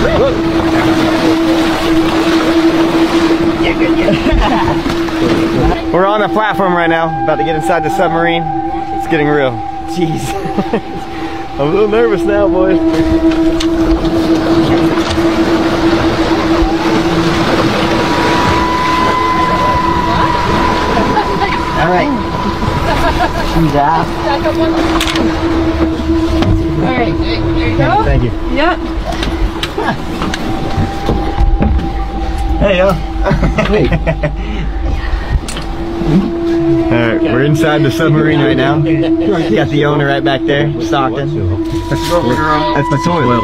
We're on the platform right now, about to get inside the submarine. It's getting real. Jeez. I'm a little nervous now, boys. All right. Shoes off. All right, there you go. Thank you. Yep. Hey, yo. All right, we're inside the submarine right now. Got the owner right back there, Stockton. That's the toilet.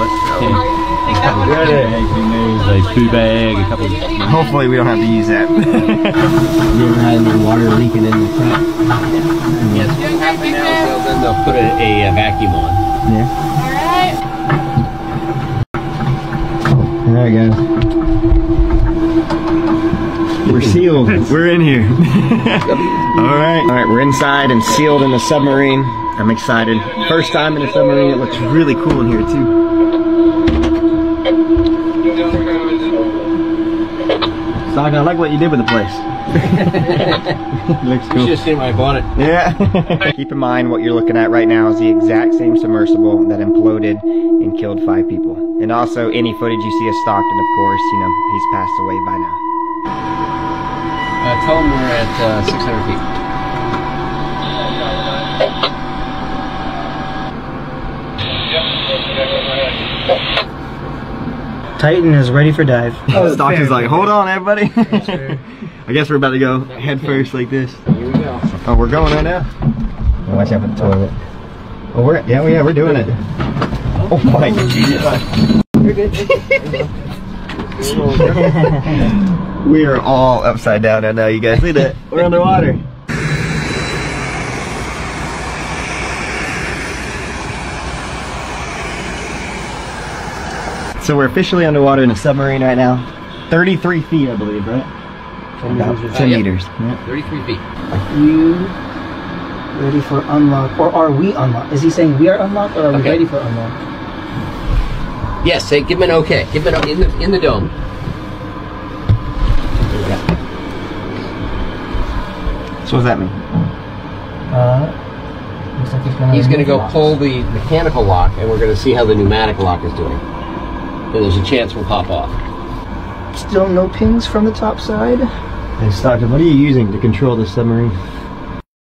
There's a food bag, a couple. Hopefully we don't have to use that. You ever had any water leaking in the trap? Doing great, big man. Then they'll put a, a, vacuum on. Yeah. All right. Guys. We're sealed. We're in here. All right. All right, we're inside and sealed in the submarine. I'm excited. First time in a submarine. It looks really cool in here too. Stockton, I like what you did with the place. looks You cool. should have seen when I bought it. Yeah. Keep in mind what you're looking at right now is the exact same submersible that imploded and killed five people. And also any footage you see of Stockton, of course, you know, he's passed away by now. Uh, tell them we're at uh, 600 feet. Titan is ready for dive. Oh, Stockton's like, hold on, everybody. I guess we're about to go head first like this. Here we go. Oh, we're going right now. Watch out for the toilet. Oh, we're yeah, yeah, we're doing it. Oh my oh, God. we are all upside down right now, you guys. Look at that. We're underwater. So we're officially underwater in a submarine right now. 33 feet, I believe, right? About 10 yep. meters. Yeah. 33 feet. you ready for unlock, or are we unlocked? Is he saying we are unlocked, or are we Okay. ready for unlock? Yes, say, give him an okay. Give him an o- in the in the dome. So what does that mean? Uh, looks like he's gonna. He's going to go locks. pull the mechanical lock, and we're going to see how the pneumatic lock is doing. And there's a chance we'll pop off. Still no pings from the top side. Hey, Stockton, what are you using to control the submarine?